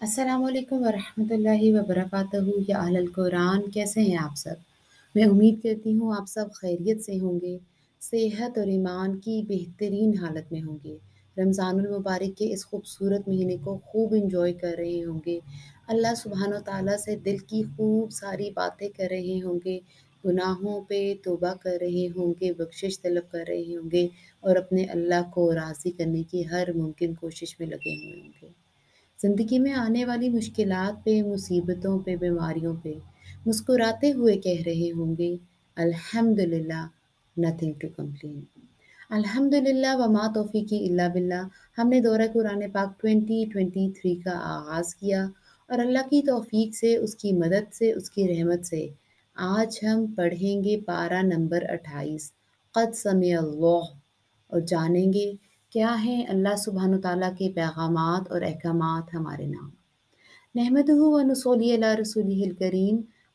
अस्सलामुअलैकुम वरहमतुल्लाहि वबरकातुहू या अहलल कुरान कैसे हैं आप सब मैं उम्मीद करती हूँ आप सब खैरियत से होंगे सेहत और ईमान की बेहतरीन हालत में होंगे रमज़ानुल मुबारक के इस खूबसूरत महीने को खूब इंजॉय कर रहे होंगे। अल्लाह सुबहान ताला से दिल की खूब सारी बातें कर रहे होंगे गुनाहों पे तोबा कर रहे होंगे बख्शिश तलब कर रहे होंगे और अपने अल्लाह को राज़ी करने की हर मुमकिन कोशिश में लगे हुए होंगे। ज़िंदगी में आने वाली मुश्किल पे, मुसीबतों पे, बीमारियों पे मुस्कुराते हुए कह रहे होंगे अल्हम्दुलिल्लाह नथिंग टू कंप्लेन अल्हम्दुलिल्लाह व मा तौफीकी इल्ला बिल्लाह। हमने दौरा कुरान पाक 2023 का आगाज़ किया और अल्लाह की तौफीक से, उसकी मदद से, उसकी रहमत से आज हम पढ़ेंगे पारा नंबर 28 क़द समी अल्लाह और जानेंगे क्या हैं अल्लाह सुबहान ताला के पैगामात और अहकामात हमारे नाम। नहमदहु व नसोली अला रसूलिहिल करीम।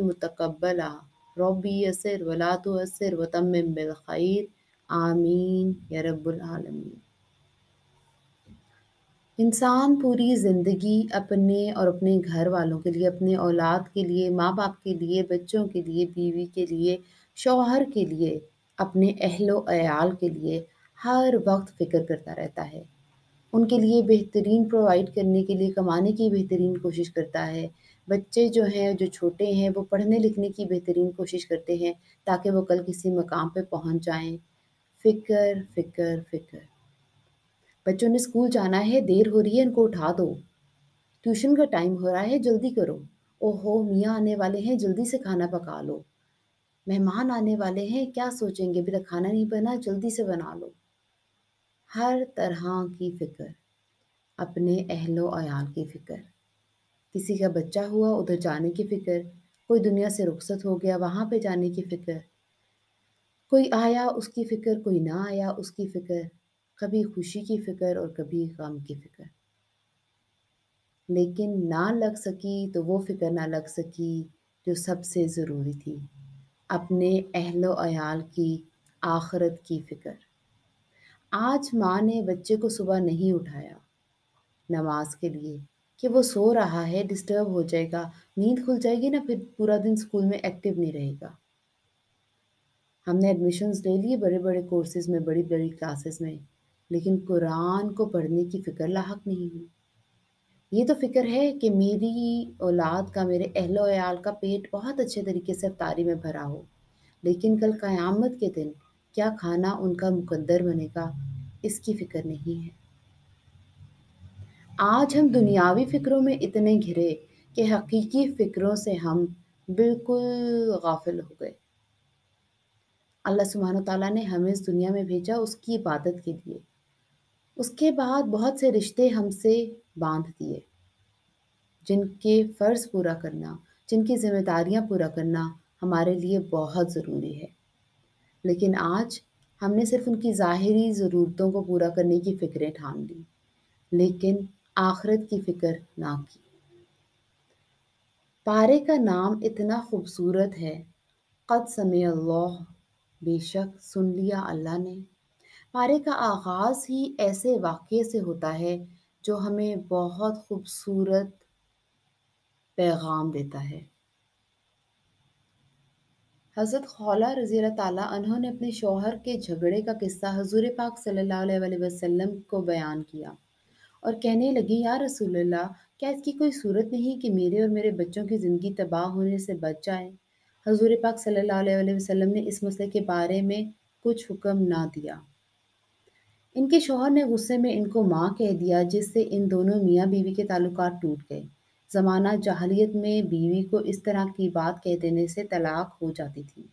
मुतक़ब्बला रब्बी यस्सिर व ला तुअस्सिर व तम्मिम बिल खैर आमीन या रब्बुल आलमीन इंसान पूरी ज़िंदगी अपने और अपने घर वालों के लिए अपने औलाद के लिए माँ बाप के लिए बच्चों के लिए बीवी के लिए शौहर के लिए अपने अहलो अयाल के लिए हर वक्त फ़िक्र करता रहता है उनके लिए बेहतरीन प्रोवाइड करने के लिए कमाने की बेहतरीन कोशिश करता है बच्चे जो हैं, जो छोटे हैं, वो पढ़ने लिखने की बेहतरीन कोशिश करते हैं ताकि वो कल किसी मकाम पे पहुँच जाएँ। फ़िक्र फ़िक्र, फिकर। बच्चों ने स्कूल जाना है, देर हो रही है, इनको उठा दो। ट्यूशन का टाइम हो रहा है, जल्दी करो। ओहो, मियाँ आने वाले हैं, जल्दी से खाना पका लो। मेहमान आने वाले हैं, क्या सोचेंगे? अभी तक खाना नहीं बना, जल्दी से बना लो। हर तरह की फ़िक्र, अपने अहलो अयाल की फ़िक्र। किसी का बच्चा हुआ, उधर जाने की फ़िक्र, कोई दुनिया से रुखसत हो गया, वहाँ पे जाने की फ़िक्र। कोई आया, उसकी फ़िक्र, कोई ना आया, उसकी फ़िक्र, कभी खुशी की फ़िक्र और कभी गम की फ़िक्र। लेकिन ना लग सकी तो वो फ़िक्र ना लग सकी, जो सबसे ज़रूरी थी, अपने अहलो अयाल की, आखरत की फ़िक्र। आज माँ ने बच्चे को सुबह नहीं उठाया, नमाज़ के लिए कि वो सो रहा है डिस्टर्ब हो जाएगा। नींद खुल जाएगी ना फिर पूरा दिन स्कूल में एक्टिव नहीं रहेगा। हमने एडमिशन्स ले लिए बड़े बड़े कोर्सेज में बड़ी बड़ी क्लासेस में, लेकिन कुरान को पढ़ने की फ़िक्र लाहक नहीं हुई ये तो फ़िक्र है कि मेरी औलाद का, मेरे अहलो अयाल का पेट बहुत अच्छे तरीके से अफ्तारी में भरा हो। लेकिन कल क़यामत के दिन क्या खाना उनका मुकद्दर बनेगा, इसकी फ़िक्र नहीं है। आज हम दुनियावी फ़िक्रों में इतने घिरे कि हकीकी फ़िक्रों से हम बिल्कुल गाफिल हो गए। अल्लाह सुबहान ताला ने हमें इस दुनिया में भेजा उसकी इबादत के लिए। उसके बाद बहुत से रिश्ते हमसे बाँध दिए। जिनके फ़र्ज़ पूरा करना, जिनकी ज़िम्मेदारियाँ पूरा करना हमारे लिए बहुत ज़रूरी है। लेकिन आज हमने सिर्फ़ उनकी ज़ाहरी ज़रूरतों को पूरा करने की फ़िक्रें ठान ली। लेकिन आखिरत की फ़िक्र ना की। पारे का नाम इतना खूबसूरत है, क़द समी अल्लाह, बेशक सुन लिया अल्लाह ने। पारे का आगाज़ ही ऐसे वाक़े से होता है, जो हमें बहुत खूबसूरत पैगाम देता है। हज़रत खौला रज़ी ताला अन्हों ने अपने शोहर के झगड़े का किस्सा हजूर पाक सल्लल्लाहु अलैहि वसल्लम को बयान किया। और कहने लगी, या रसूल अल्लाह क्या इसकी कोई सूरत नहीं कि मेरे और मेरे बच्चों की ज़िंदगी तबाह होने से बच जाए? हजूर पाक सल्लल्लाहु अलैहि वसल्लम ने इस मसले के बारे में कुछ हुक्म ना दिया। इनके शोहर ने गुस्से में इनको माँ कह दिया, जिससे इन दोनों मियाँ बीवी के ताल्लुक टूट गए। ज़माना जाहिलियत में बीवी को इस तरह की बात कह देने से तलाक हो जाती थी।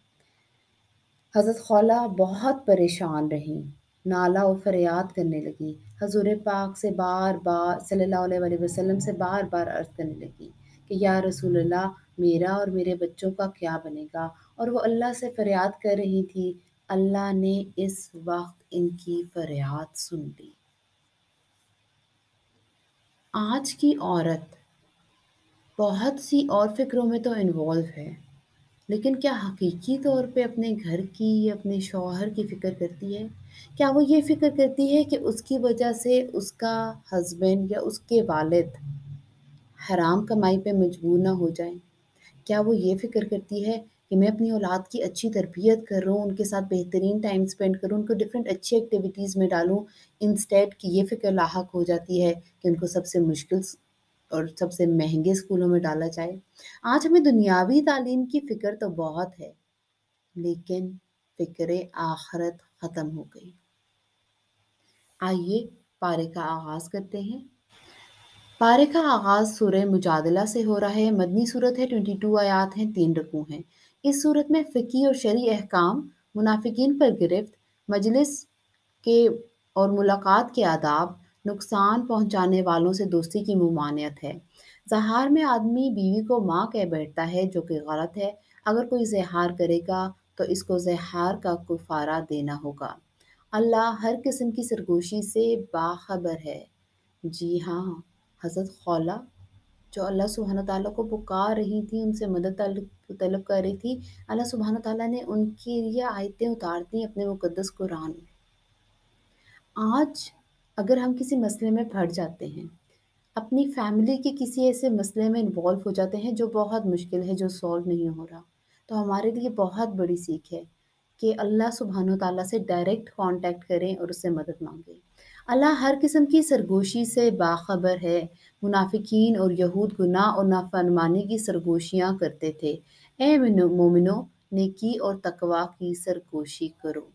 हज़रत खौला बहुत परेशान रहीं। नाला और फरियाद करने लगी। हजूर पाक से बार बार, सल्लल्लाहु अलैहि वसल्लम से बार बार अर्ज़ करने लगी कि, या रसूल अल्लाह मेरा और मेरे बच्चों का क्या बनेगा? और वो अल्लाह से फरियाद कर रही थी। अल्लाह ने इस वक्त इनकी फरियाद सुन ली। आज की औरत बहुत सी और फ़िक्रों में तो इन्वॉल्व है। लेकिन क्या हकीकी तौर पे अपने घर की या अपने शौहर की फ़िक्र करती है? क्या वो ये फ़िक्र करती है कि उसकी वजह से उसका हस्बैंड या उसके वालिद हराम कमाई पे मजबूर ना हो जाएँ? क्या वो ये फ़िक्र करती है कि मैं अपनी औलाद की अच्छी तरबियत करूँ, उनके साथ बेहतरीन टाइम स्पेंड करूँ, उनको डिफरेंट अच्छी एक्टिविटीज़ में डालूँ इंस्टेड कि ये फ़िक्र लाक हो जाती है कि उनको सबसे मुश्किल और सबसे महँगे स्कूलों में डाला जाए। आज हमें दुनियावी तालीम की फ़िक्र तो बहुत है, लेकिन फ़िक्र आखरत ख़त्म हो गई। आइए पारे का आगाज़ करते हैं। पारे का आगाज़ सूरह मुजादला से हो रहा है। मदनी सूरत है 22 आयात हैं, तीन रकू हैं। इस सूरत में फ़िकी और शरी अहकाम मुनाफिकीन पर गिरफ्त, मजलिस के और मुलाकात के आदाब नुकसान पहुँचाने वालों से दोस्ती की ममानियत है। जहार में आदमी बीवी को माँ कह बैठता है जो कि गलत है। अगर कोई जहार करेगा तो इसको जहार का कुफारा देना होगा। अल्लाह हर किस्म की सरगोशी से बाखबर है। जी हाँ हज़रत खौला, जो अल्लाह सुबहान ताली को पुकार रही थी, उनसे मदद तलब कर रही थी, अल्लाह सुबहान ताली ने उनके लिए आयतें उतार दी अपने मुकदस कुरान में। आज अगर हम किसी मसले में फट जाते हैं, अपनी फैमिली के किसी ऐसे मसले में इन्वॉल्व हो जाते हैं जो बहुत मुश्किल है, जो सॉल्व नहीं हो रहा। तो हमारे लिए बहुत बड़ी सीख है कि अल्लाह सुबहान ताली से डायरेक्ट कांटेक्ट करें और उससे मदद मांगें। अल्लाह हर किस्म की सरगोशी से बाखबर है। मुनाफिकीन और यहूद गुनाह और नाफरमानी की सरगोशियाँ करते थे। ए मोमिनो, नेकी और तकवा की सरगोशी करो।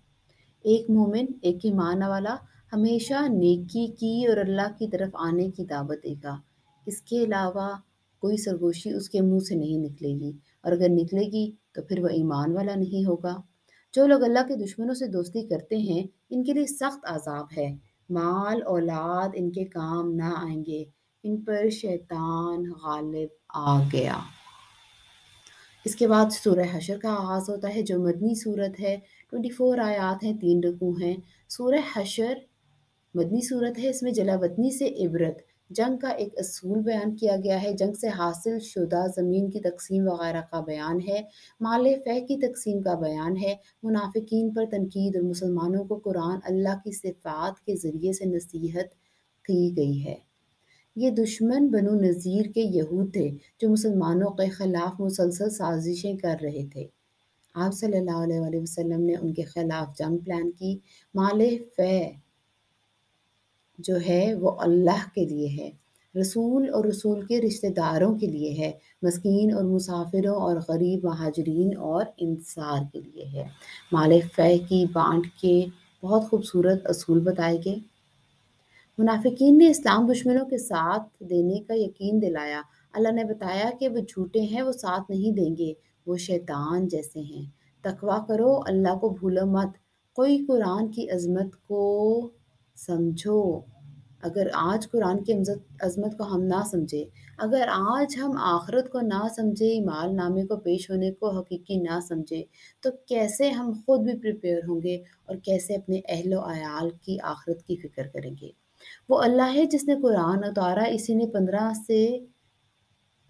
एक मोमिन, एक ईमान वाला हमेशा नेकी की और अल्लाह की तरफ़ आने की दावत देगा। इसके अलावा कोई सरगोशी उसके मुँह से नहीं निकलेगी और अगर निकलेगी तो फिर वह ईमान वाला नहीं होगा। जो लोग अल्लाह के दुश्मनों से दोस्ती करते हैं, इनके लिए सख्त आजाब है। माल, औलाद इनके काम ना आएँगे। इन पर शैतान गालिब आ गया। इसके बाद सूरह हशर का आगाज़ होता है, जो मदनी सूरत है। 24 आयात हैं, तीन रकू हैं। सूरह हशर मदनी सूरत है, इसमें जलावतनी से इबरत। जंग का एक असूल बयान किया गया है। जंग से हासिल शुदा ज़मीन की तकसीम वगैरह का बयान है। माल फ़ह की तकसीम का बयान है। मुनाफिकीन पर तनकीद और मुसलमानों को कुरान अल्लाह की सिफ़ात के ज़रिए से नसीहत की गई है। ये दुश्मन बनु नज़ीर के यहूद थे, जो मुसलमानों के ख़िलाफ़ मुसलसल साजिशें कर रहे थे। आप सल्लल्लाहु अलैहि वसल्लम ने उनके ख़िलाफ़ जंग प्लान की। माल फ़ह जो है, वो अल्लाह के लिए है। रसूल और रसूल के रिश्तेदारों के लिए है। मस्किन और मुसाफिरों और गरीब महाजरीन और इंसार के लिए है। माल फ़ै की बाँट के बहुत खूबसूरत असूल बताए गए। मुनाफिकीन ने इस्लाम दुश्मनों के साथ देने का यकीन दिलाया। अल्लाह ने बताया कि वो झूठे हैं, वो साथ नहीं देंगे। वो शैतान जैसे हैं। तकवा करो, अल्लाह को भूलो मत। कोई कुरान की अजमत को समझो। अगर आज कुरान की अज़मत को हम ना समझे, अगर आज हम आखरत को ना समझे माल नामे को पेश होने को हकीकी ना समझे तो कैसे हम खुद भी प्रिपेयर होंगे और कैसे अपने अहलो आयाल की, आखरत की फ़िक्र करेंगे? वो अल्लाह है जिसने कुरान उतारा, इसी ने पंद्रह से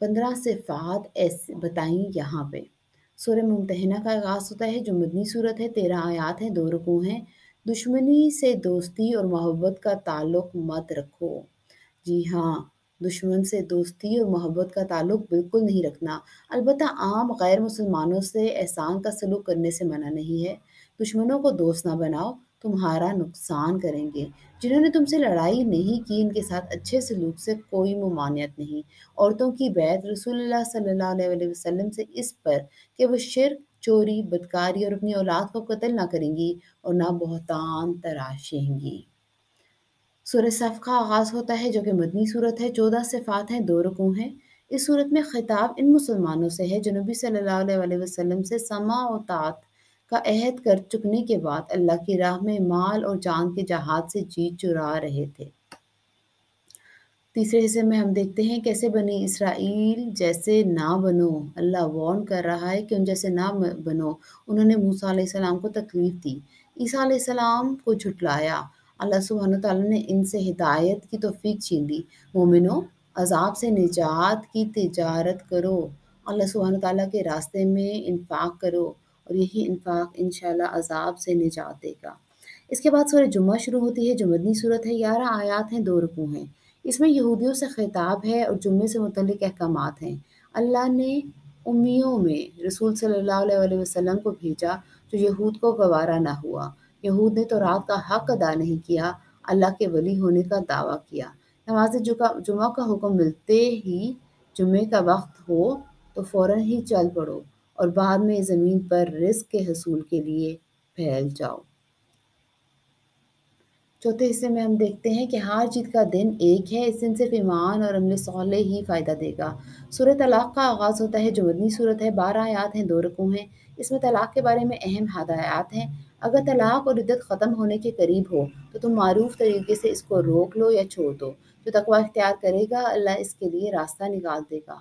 पंद्रह से फ़ात ऐसे बताई यहाँ पे। सूर्य मुमतहना का आगाज़ होता है, जो मदनी सूरत है, तेरह आयात हैं, दो रुकू हैं। दुश्मनी से दोस्ती और मोहब्बत का ताल्लुक मत रखो। जी हाँ दुश्मन से दोस्ती और मोहब्बत का ताल्लुक बिल्कुल नहीं रखना। अलबत्त आम गैर मुसलमानों से एहसान का सलूक करने से मना नहीं है। दुश्मनों को दोस्त ना बनाओ, तुम्हारा नुकसान करेंगे। जिन्होंने तुमसे लड़ाई नहीं की, इनके साथ अच्छे सलूक से कोई ममानियत नहीं। औरतों की बैत रसूल सल्ला वसल्लम से इस पर कि वह शिरक चोरी, बदकारी और अपनी औलाद को कत्ल ना करेंगी और ना बहुतान तराशेंगी सूर्य सफ का आगाज़ होता है जो कि मदनी सूरत है। चौदह सिफात हैं, दो रकू हैं। इस सूरत में खिताब इन मुसलमानों से है जो नबी सल्लल्लाहु अलैहि से समा और तात का अहद कर चुकने के बाद अल्लाह की राह में माल और जान के जहाद से जीत चुरा रहे थे। तीसरे हिस्से में हम देखते हैं, कैसे बनी इसराइल जैसे ना बनो। अल्लाह वार्न कर रहा है कि उन जैसे ना बनो। उन्होंने मूसा सलाम को तकलीफ़ दी। ईसा अलैहिस्सलाम को झुटलाया। अल्लाह सुबहान तआला ने इनसे हिदायत की तौफीक छीन ली। मोमिनो, अजाब से निजात की तजारत करो। अल्लाह सुबहान तआला के रास्ते में इन्फाक करो और यही इन्फाक इन अजाब से निजात देगा। इसके बाद सूरह जुम्मा शुरू होती है। जो मदनी सूरत है, ग्यारह आयात हैं, दो रुकू हैं। इसमें यहूदियों से खिताब है और जुम्मे से मुतलिक अहकाम हैं। अल्लाह ने उम्मियों में रसूल सल्लल्लाहु अलैहि वसल्लम को भेजा जो यहूद को गवारा ना हुआ। यहूद ने तो रात का हक अदा नहीं किया, अल्लाह के वली होने का दावा किया। नमाज़ जुमा का हुक्म मिलते ही जुमे का वक्त हो तो फ़ौर ही चल पड़ो और बाद में ज़मीन पर रिस्क के हसूल के लिए फैल जाओ। चौथे हिस्से में हम देखते हैं कि हार जीत का दिन एक है। इस दिन सिर्फ़ ईमान और अमल सौले ही फ़ायदा देगा। सूरत तलाक का आगाज़ होता है, जो मदनी सूरत है। बारह आयात हैं, दो रकू हैं। इसमें तलाक के बारे में अहम हदायत हैं। अगर तलाक और इद्दत ख़त्म होने के करीब हो तो तुम मरूफ तरीके से इसको रोक लो या छोड़ दो। जो तकवा इख्तियार करेगा, अल्लाह इसके लिए रास्ता निकाल देगा।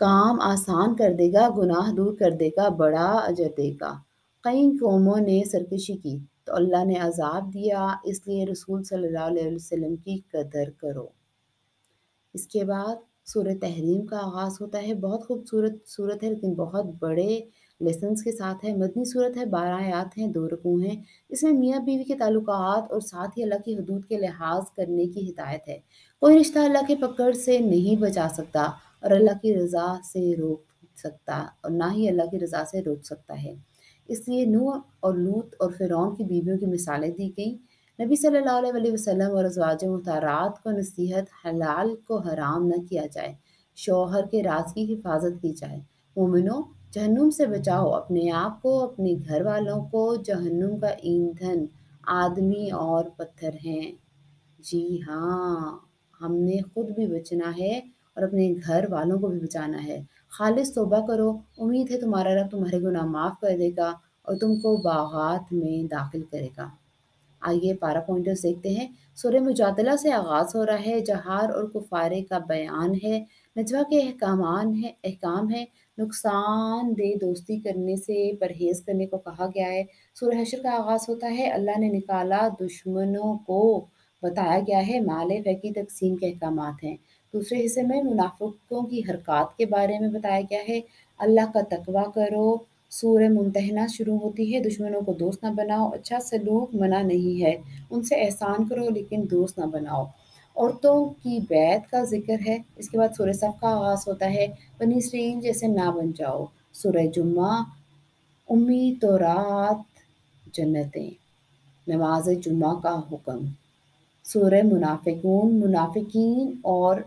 काम आसान कर देगा, गुनाह दूर कर देगा, बड़ा अजर देगा। कई कौमों ने सरकशी की। तो अल्लाह ने अजाब दिया, इसलिए रसूल सल्लल्लाहु अलैहि वसल्लम की कदर करो। इसके बाद सूरत तहरीम का आगाज़ होता है, बहुत खूबसूरत सूरत है, लेकिन बहुत बड़े लेसन्स के साथ है, मदनी सूरत है, बारह आयात हैं, दो रकू हैं। इसमें मियाँ बीवी के ताल्लुकात और साथ ही अल्लाह की हदूद के लिहाज करने की हिदायत है। कोई रिश्ता अल्लाह के पकड़ से नहीं बचा सकता और अल्लाह की रज़ा से रोक सकता और ना ही अल्लाह की रज़ा से रोक सकता है। इसलिए नूह और लूत और फ़िरौन की बीवियों की मिसालें दी गईं। नबी सल्लल्लाहु अलैहि वसल्लम और अजवाज मुतारात को नसीहत, हलाल को हराम न किया जाए। शौहर के राज की हिफाजत की जाए। मोमिनो, जहन्नुम से बचाओ। अपने आप को, अपने घर वालों को जहन्नुम का ईंधन, आदमी और पत्थर हैं। जी हाँ हमने खुद भी बचना है और अपने घर वालों को भी बचाना है। खालिश तोबा करो। उम्मीद है तुम्हारा रब तुम्हारे गुनाह माफ़ कर देगा और तुमको बागात में दाखिल करेगा। आइए पारा पॉइंटर्स देखते हैं। सूर्य मुजादला से आगाज़ हो रहा है। जहार और कुफारे का बयान है। नजवा के अहकाम है अहकाम है। नुकसान दे दोस्ती करने से परहेज़ करने को कहा गया है। सूर्य हशर का आगाज़ होता है। अल्लाह ने निकाला दुश्मनों को। बताया गया है, माल फैकी तकसीम के अहकाम हैं। दूसरे हिस्से में मुनाफिकों की हरकत के बारे में बताया गया है। अल्लाह का तकवा करो सूर मुमतना शुरू होती है, दुश्मनों को दोस्त ना बनाओ अच्छा सलूक मना नहीं है, उनसे एहसान करो लेकिन दोस्त ना बनाओ। औरतों की बैत का ज़िक्र है, इसके बाद सूर्य सफ का आगाज़ होता है, बनी सरीन जैसे ना बन जाओ सूर्य जुम्मा उम्मी तो रात, जन्नतें, नमाज़ जुम्मा का हुक्म। सूर्य मुनाफिकून, मुनाफिकीन और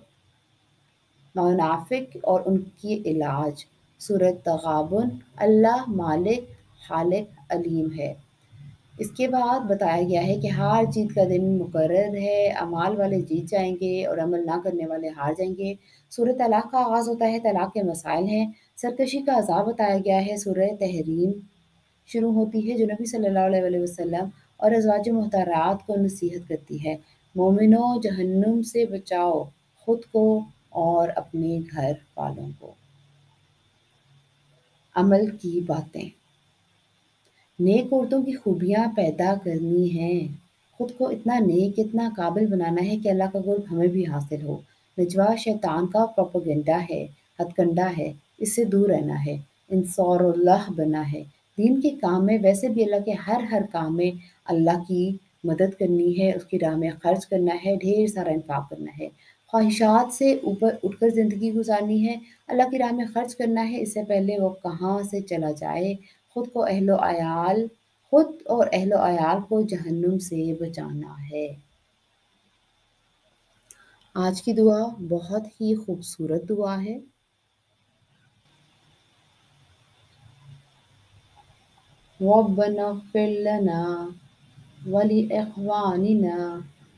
मुनाफिक और उनकी इलाज। सूरत तगाबन, अल्लाह मालिक, खालिक, अलीम है। इसके बाद बताया गया है कि हार जीत का दिन मुकर है, अमाल वाले जीत जाएँगे और अमल ना करने वाले हार जाएँगे। सूरत तलाक का आगाज़ होता है, तलाक के मसाइल हैं। सरकशी का अजाब बताया गया है सूरह तहरीम शुरू होती है, जो नबी सल्लल्लाहु अलैहि वसल्लम और अजवाज महतारात को नसीहत करती है। मोमिनो जहन्नुम से बचाओ, खुद को और अपने घर वालों को। अमल की बातें। नेक औरतों की खूबियाँ पैदा करनी हैं। खुद को इतना नेक, इतना काबिल बनाना है कि अल्लाह का गुर्ब हमें भी हासिल हो। नजवा शैतान का प्रोपोगंडा है, हथकंडा है, इससे दूर रहना है, इंसौरल्लाह बना है। दीन के काम में वैसे भी अल्लाह के हर हर काम में अल्लाह की मदद करनी है, उसकी राह में खर्च करना है, ढेर सारा इन्फाक करना है। ख्वाहिशात से ऊपर उठकर ज़िंदगी गुजारनी है। अल्लाह की राह में ख़र्च करना है। इससे पहले वो कहाँ से चला जाए? ख़ुद को अहलो आयाल, खुद और अहलो आयाल को जहन्नुम से बचाना है। आज की दुआ बहुत ही खूबसूरत दुआ है। रब्बना फिर लना वली इखवानिना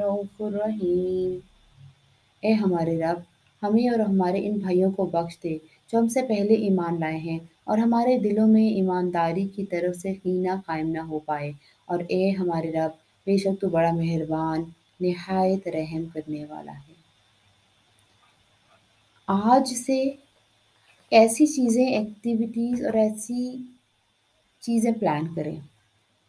रऊफ़ रहीम ए हमारे रब हमें और हमारे इन भाइयों को बख्श दे जो हमसे पहले ईमान लाए हैं और हमारे दिलों में ईमानदारी की तरफ से कीना कायम ना हो पाए और ए हमारे रब बेशक तू बड़ा मेहरबान निहायत रहम करने वाला है आज से ऐसी चीज़ें एक्टिविटीज़ और ऐसी चीज़ें प्लान करें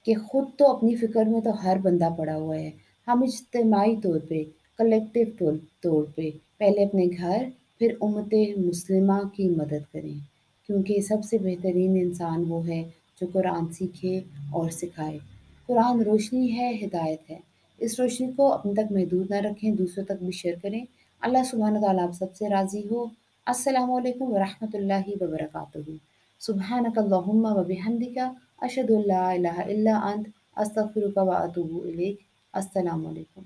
कि खुद तो अपनी फ़िक्र में तो हर बंदा पड़ा हुआ है। हम इज्तिमाई तौर पे, कलेक्टिव तौर तौर पे पहले अपने घर फिर उम्मत मुस्लिमा की मदद करें। क्योंकि सबसे बेहतरीन इंसान वो है जो कुरान सीखे और सिखाए। कुरान रोशनी है, हिदायत है। इस रोशनी को अपने तक महदूद ना रखें, दूसरों तक भी शेयर करें। अल्लाह सुब्हानहू व तआला आप सबसे राज़ी हो। अस्सलामु अलैकुम व रहमतुल्लाहि व बरकातुहू। सुब्हानक अल्लाहुम्मा व बिहम्दिका अशहदु अल्ला इलाहा इल्ला अंत अस्तगफिरुका व अतूबु इलैक। अस्सलामु अलैकुम।